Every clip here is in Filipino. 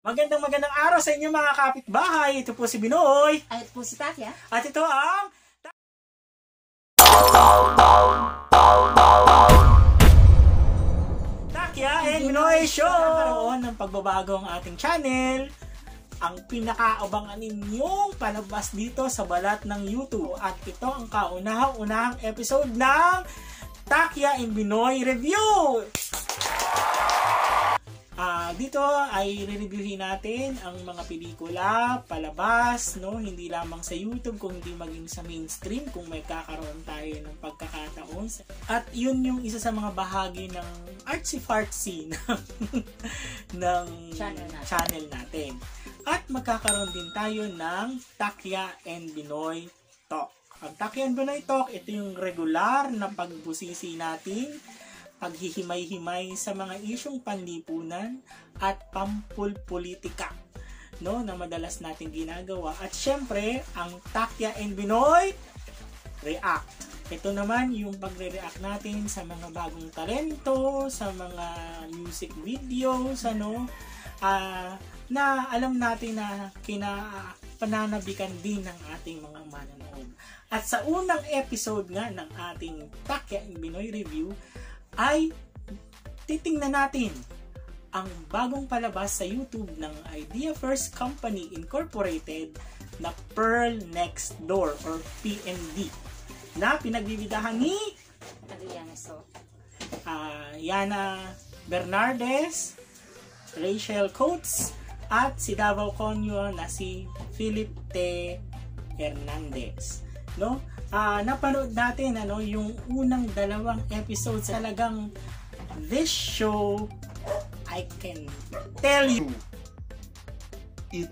Magandang magandang araw sa inyo mga kapitbahay. Ito po si Binoy. Ay, po si Takya. At ito ang... Takya and Binoy Show! Nagkaroon ng pagbabago ang ating channel. Ang pinakaabangan ninyong palabas dito sa balat ng YouTube. At ito ang kaunahang-unahang episode ng Takya and Binoy Review! Ah, dito ay re-reviewin natin ang mga pelikula, palabas, no, hindi lamang sa YouTube kung hindi maging sa mainstream kung may kakaroon tayo ng pagkakataon. At yun yung isa sa mga bahagi ng artsy-fartsy ng, ng Channel natin. channel natin. At magkakaroon din tayo ng Takya and Binoy Talk. Ang Takya and Binoy Talk, ito yung regular na pagbusisi natin paghihimay-himay sa mga isyong panlipunan at pampulpolitika no na madalas natin ginagawa. At syempre ang Takya and Binoy React. Ito naman yung pagre-react natin sa mga bagong talento sa mga music videos ano ah, na alam natin na kina pananabikan din ng ating mga manonood. At sa unang episode nga ng ating Takya and Binoy review ay titingnan natin ang bagong palabas sa YouTube ng Idea First Company Incorporated na Pearl Next Door or PND na pinagbibidahan ni Adriana So. ah, Yana Bernardes, Rachel Coates, at si Davao Conyo na si Philip T. Hernandez. No? Ah, napanood natin ano yung unang dalawang episodes talagang this show I can tell you It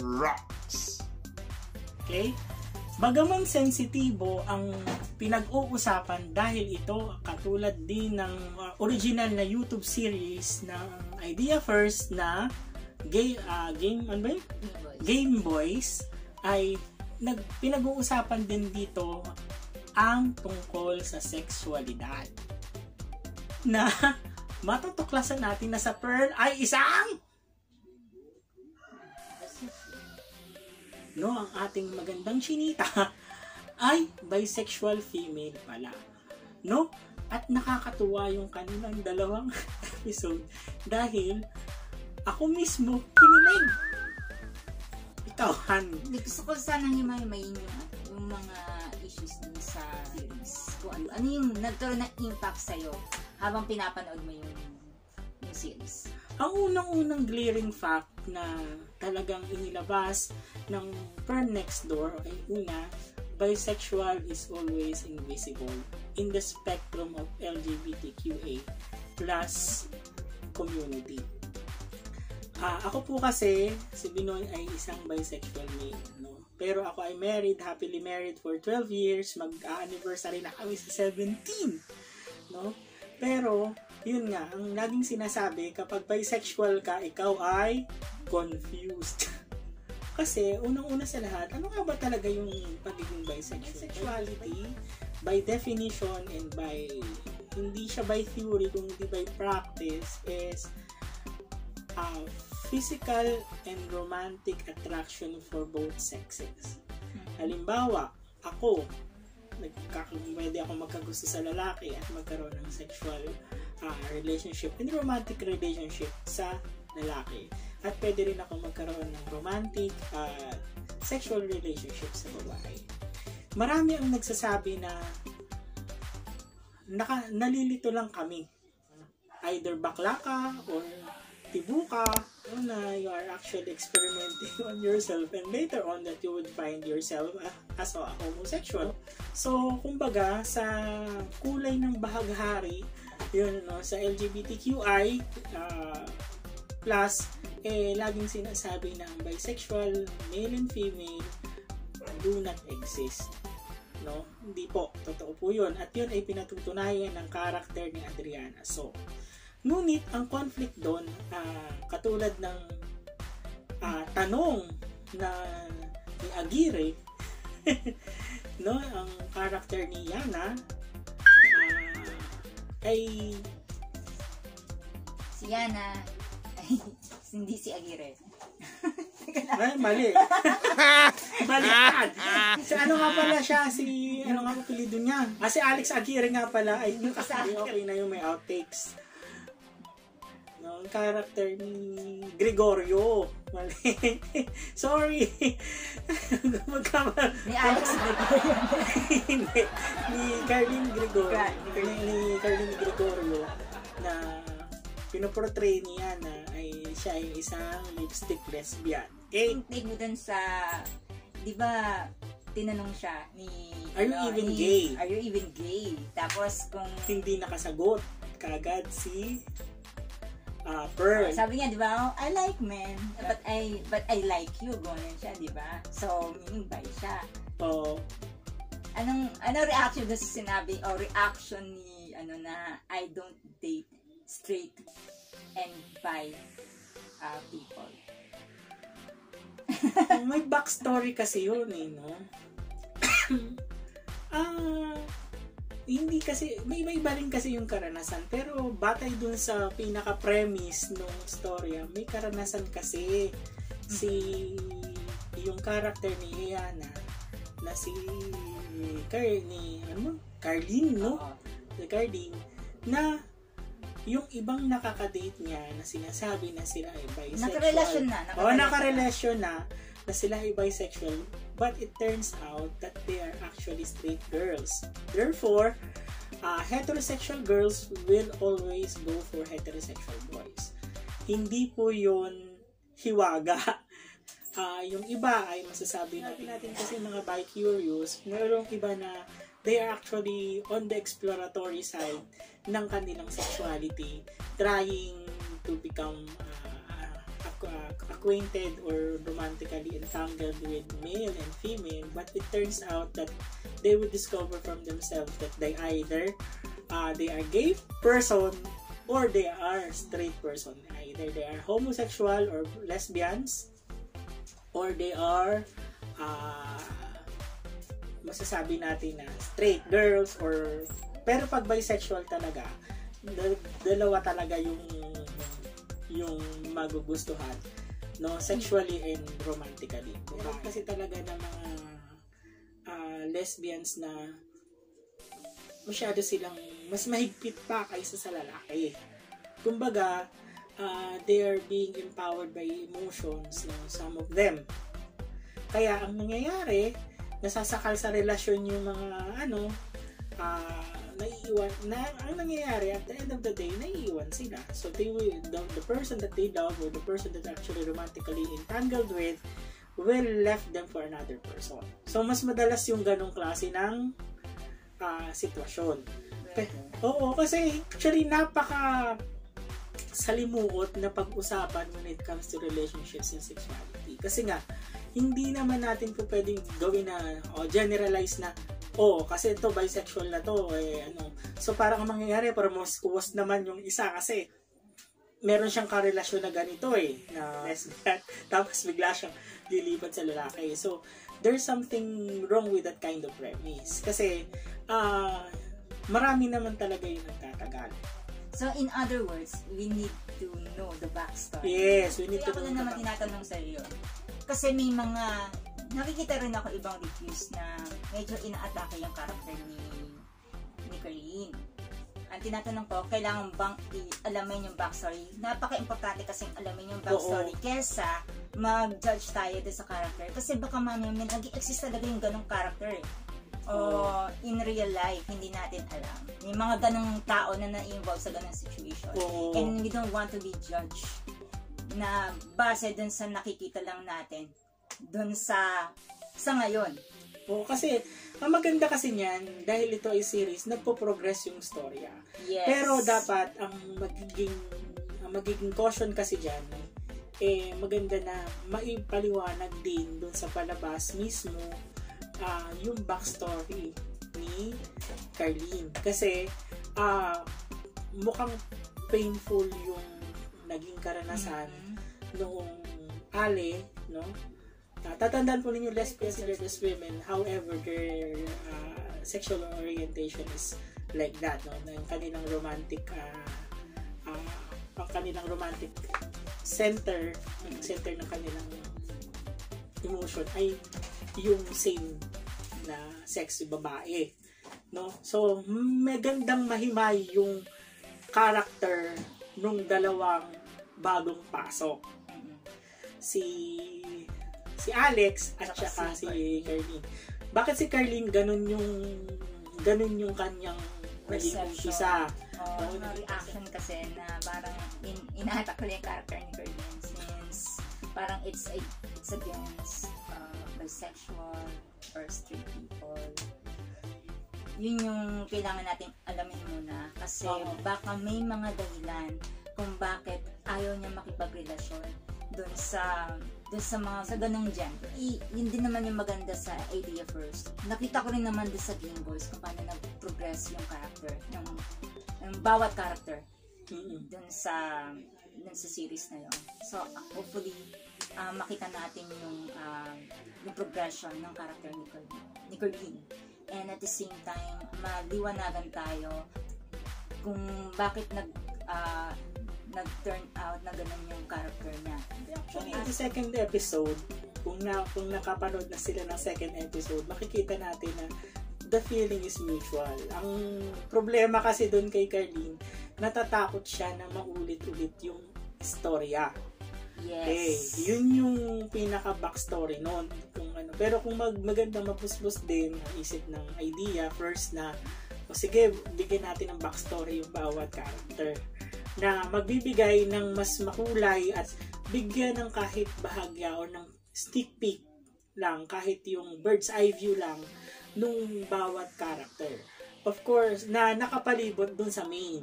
rocks. Okay? Bagaman sensitibo ang pinag-uusapan dahil ito katulad din ng uh, original na YouTube series ng Idea First na gay, uh, game, ano ba yun? Game Boys ay nag, pinag-uusapan din dito ang tungkol sa sexualidad na matutuklasan natin na sa Pearl ay isang no, ang ating magandang chinita ay bisexual female pala. No? At nakakatuwa yung kanilang dalawang episode dahil ako mismo kinilig. Hindi, Gusto ko sanang himay-himayin yung, yung mga issues dun sa series. Kung ano, ano yung nagkaroon ng impact sa'yo habang pinapanood mo yung, yung series. Ang unang-unang glaring fact na talagang inilabas ng Pearl Next Door ay una, bisexual is always invisible in the spectrum of LGBTQA plus community. Ah, ako po kasi, si Binoy ay isang bisexual male, no? Pero ako ay married, happily married for 12 years, mag-anniversary na kami sa 17, no? Pero, yun nga, ang laging sinasabi, kapag bisexual ka, ikaw ay confused. Kasi, unang-una sa lahat, ano nga ba talaga yung pagiging bisexual? Bisexuality, by definition and by, hindi siya by theory, kundi by practice, is uh, physical and romantic attraction for both sexes. Halimbawa, ako, pwede ako magkagusto sa lalaki at magkaroon ng sexual ah, relationship and romantic relationship sa lalaki. At pwede rin ako magkaroon ng romantic at sexual relationship sa babae. Marami ang nagsasabi na naka, nalilito lang kami. Either bakla ka or tibu ka na you are actually experimenting on yourself and later on that you would find yourself as a homosexual. So, kumbaga, sa kulay ng bahaghari, yun, no, sa LGBTQI ah, plus, eh, laging sinasabi na bisexual, male and female, do not exist. No? Hindi po. Totoo po yun. At yun ay pinatutunayan ng karakter ni Adriana. So, ngunit ang conflict doon, ah, katulad ng ah, tanong na ni Aguirre, no, ang karakter ni Yana, ah, ay Si Yana, ay, hindi si Aguirre. Ay, mali. Baliktad. si ano nga pala siya, si, ano nga apelido niya? Ah, si Alex Aguirre nga pala. Ay, yung okay na yung may outtakes. Ang character ni Gregorio. Mali. Sorry. Magkama. Ni Alex Gregorio. Hindi. Ni Carlin Gregorio. Ni, ni Carlin Gregorio na pinoportray niya na ay siya ay isang lipstick lesbian. Eh, Yung take mo dun sa, di ba, tinanong siya ni... Are you ano, even ni- gay? Are you even gay? Tapos kung... hindi nakasagot kagad si ah, Pearl. Sabi niya, di ba, I like men, but I but I like you. Ganyan siya, di ba? So, meaning bi siya. Oh, Anong, anong reaction doon sa sinabi, o reaction ni, ano na, I don't date straight and bi uh, people. may backstory kasi yun eh, no? Ah, hindi kasi, may iba rin kasi yung karanasan. Pero batay dun sa pinaka-premise nung storya, may karanasan kasi si yung character ni Hiyana na si Car ni ano Carlin no Oo. si Carlin na yung ibang nakakadate niya na sinasabi na sila ay bisexual Nakarelasyon na. Oo, nakarelasyon na na sila ay bisexual but it turns out that they are actually straight girls. Therefore, uh, heterosexual girls will always go for heterosexual boys. Hindi po yun hiwaga. Ah, yung iba ay masasabi natin, natin kasi mga bi-curious, mayroong iba na they are actually on the exploratory side ng kanilang sexuality, trying to become uh, ac- acquainted or romantically entangled with male and female, but it turns out that they would discover from themselves that they either uh, they are gay person or they are straight person. Either they are homosexual or lesbians or they are uh, masasabi natin na straight girls or pero pag bisexual talaga dal- dalawa talaga yung yung magugustuhan no sexually and romantically. Meron kasi talaga ng mga ah, lesbians na masyado silang mas mahigpit pa kaysa sa lalaki. Kumbaga uh, they are being empowered by emotions no some of them. Kaya ang nangyayari nasasakal sa relasyon yung mga ano ah naiiwan na ang nangyayari at the end of the day naiiwan sila. So they will the, the person that they love or the person that actually romantically entangled with will left them for another person. So mas madalas yung ganong klase ng ah, sitwasyon. Pe- Oo, kasi actually napaka salimuot na pag-usapan when it comes to relationships and sexuality. Kasi nga, hindi naman natin po pwedeng gawin na o generalize na oh, kasi ito bisexual na to eh ano. So parang ang mangyayari promiscuous naman yung isa kasi meron siyang karelasyon na ganito eh na lesbian tapos bigla siyang lilipat sa lalaki. So there's something wrong with that kind of premise kasi ah marami naman talaga yung nagtatagal. So, in other words, we need to know the backstory. Yes, we need Kaya to ako know na the naman tinatanong sa iyo. Kasi may mga, nakikita rin ako ibang reviews na medyo inaatake yung character ni ni Colleen. Ang tinatanong ko, kailangan bang alamin yung backstory? Napaka-importante kasi alamin yung backstory kesa mag-judge tayo doon sa character. Kasi baka mamaya may nag-exist talaga yung ganong character eh. O in real life, hindi natin alam. May mga ganong tao na na-involve sa ganong situation. Oo. And we don't want to be judged na base dun sa nakikita lang natin dun sa sa ngayon. Oo, kasi ang maganda kasi niyan dahil ito ay series, nagpo-progress yung storya. Yes. Pero dapat ang magiging ang magiging caution kasi diyan eh maganda na maipaliwanag din doon sa palabas mismo ah, yung backstory ni Carlene. Kasi ah, mukhang painful yung naging karanasan Mhm. noong Ale, no? Uh, tatandaan po ninyo lesbians and lesbian women, however, their uh, sexual orientation is like that, no? Na yung kanilang romantic, uh, uh, ang kanilang romantic center, ang center ng kanilang emotion ay yung same na sex yung babae. No? So, magandang mahimay yung character nung dalawang bagong pasok. Si si Alex at Saka si si Carlene. Bakit si Carlene ganun yung ganun yung kanyang naging umpisa? Oh, mga reaction kasi na parang in, inahatak ko yung character ni Carlin since parang it's a, it's against uh, bisexual or straight people. Yun yung kailangan natin alamin muna kasi Oo. baka may mga dahilan kung bakit ayaw niya makipagrelasyon doon sa doon sa mga sa ganong gender. I, yun din naman yung maganda sa idea first. Nakita ko rin naman doon sa Game Boys kung paano nag-progress yung character, yung, yung bawat character Mm-mm. dun sa dun sa series na yun. So, hopefully, ah, makita natin yung ah, yung progression ng character ni Colleen. Ni Colleen. And at the same time, maliwanagan tayo kung bakit nag ah, nag-turn out na ganun yung character niya. Actually, in the second episode, kung na kung nakapanood na sila ng second episode, makikita natin na the feeling is mutual. Ang problema kasi doon kay Carlene, natatakot siya na maulit-ulit yung istorya. Eh, Yes. yun yung pinaka backstory noon. Kung ano. Pero kung mag maganda mapusbus din ang isip ng idea first na o sige, bigyan natin ng backstory yung bawat character na magbibigay ng mas makulay at bigyan ng kahit bahagya o ng sneak peek lang, kahit yung bird's eye view lang nung bawat character. Of course, na nakapalibot dun sa main.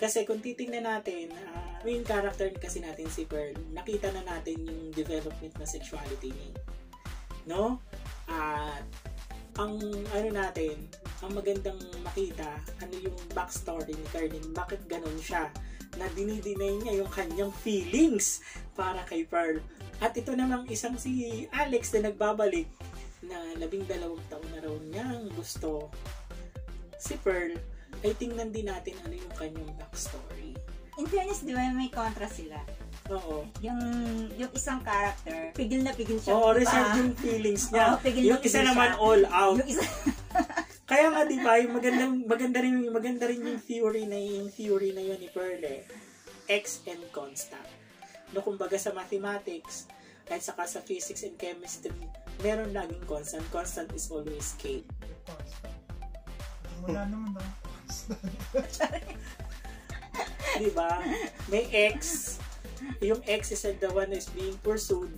Kasi kung titingnan natin, ah, main character kasi natin si Pearl, nakita na natin yung development na sexuality niya. No? At ang ano natin, ang magandang makita, ano yung backstory ni Carlin, bakit ganun siya, na dinidinay niya yung kanyang feelings para kay Pearl. At ito namang isang si Alex na nagbabalik na labing dalawang taon na raw niyang gusto si Pearl, ay tingnan din natin ano yung kanyang backstory. In fairness, di ba may kontra sila? Oo. Yung yung isang character, pigil na pigil siya. Oo, di ba? reserve yung feelings niya. Oo, pigil na yung isa pigil naman siya. all out. Yung isa, Kaya nga 'di ba, yung magandang maganda rin maganda rin yung theory na yung theory na yun ni Pearl eh. X and constant. No kumbaga sa mathematics at saka sa physics and chemistry, meron laging constant. Constant is always K. Wala naman daw. 'Di ba? May X. Yung X is the one is being pursued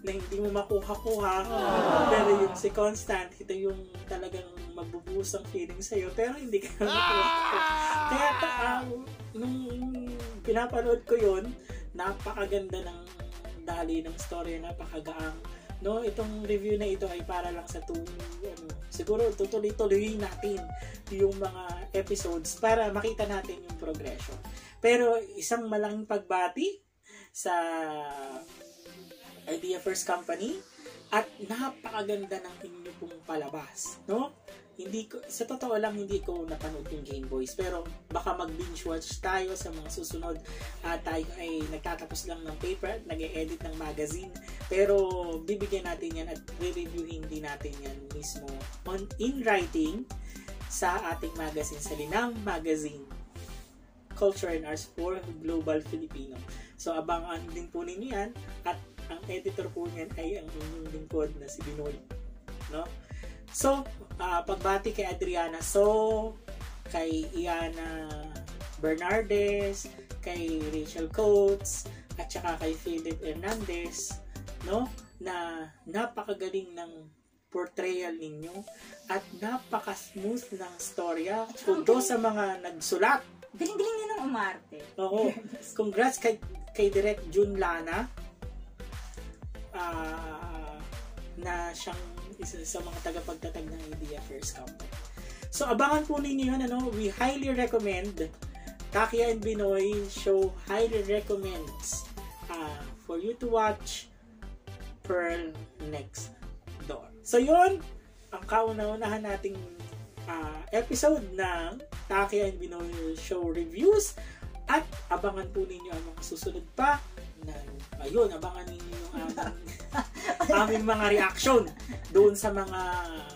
na hindi mo makuha-kuha. Pero yung si Constant, ito yung talagang magbubuhos ang feeling sa'yo, pero hindi ka makuha Kaya ta, ah, nung pinapanood ko yun, napakaganda ng dali ng story, napakagaang. No, itong review na ito ay para lang sa two, ano, siguro tutuloy-tuloy natin yung mga episodes para makita natin yung progression. Pero isang malaking pagbati sa Idea First Company at napakaganda ng inyo pong palabas, no? Hindi ko sa totoo lang hindi ko napanood yung Game Boys pero baka mag-binge watch tayo sa mga susunod at tayo ay nagtatapos lang ng paper at nag-edit ng magazine pero bibigyan natin yan at re-reviewin din natin yan mismo on in writing sa ating magazine sa Linang Magazine Culture and Arts for Global Filipino. So abangan din po ninyo yan at ang editor po niyan ay ang inyong lingkod na si Binoy. No? So, ah, pagbati kay Adriana So, kay Iana Bernardes, kay Rachel Coates, at saka kay Philip Hernandez, no? Na napakagaling ng portrayal ninyo at napaka-smooth ng storya. Kundo sa mga nagsulat galing-galing niya ng umarte. Oo. Congrats kay kay Direct June Lana. ah, na siyang isa sa mga tagapagtatag ng Idea First Company. So abangan po ninyo yun, ano, we highly recommend Takia and Binoy show highly recommends ah, for you to watch Pearl Next Door. So yun, ang kauna-unahan nating ah, episode ng Takia and Binoy show reviews At abangan po ninyo ang mga susunod pa na ayun, abangan ninyo yung aming, mga reaction doon sa mga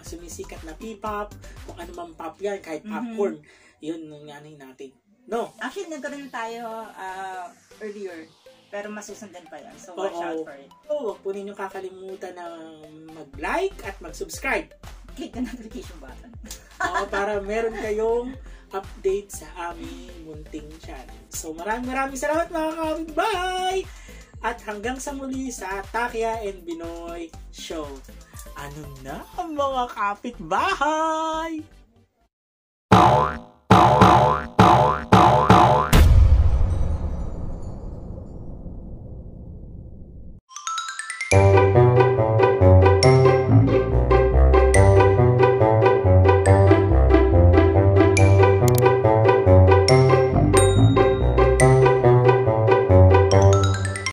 sumisikat na P-pop, kung ano man pop yan, kahit Mhm. popcorn. Yun yung ano natin. No? Actually, nagkaroon tayo ah, earlier. Pero masusundan pa yan. So, watch Oo. out for it. So, huwag po ninyo kakalimutan na mag-like at mag-subscribe Click the notification button. Oo, para meron kayong update sa aming munting channel. So, maraming maraming salamat mga kapitbahay! At hanggang sa muli sa Takya and Binoy Show. Ano na ang mga kapitbahay?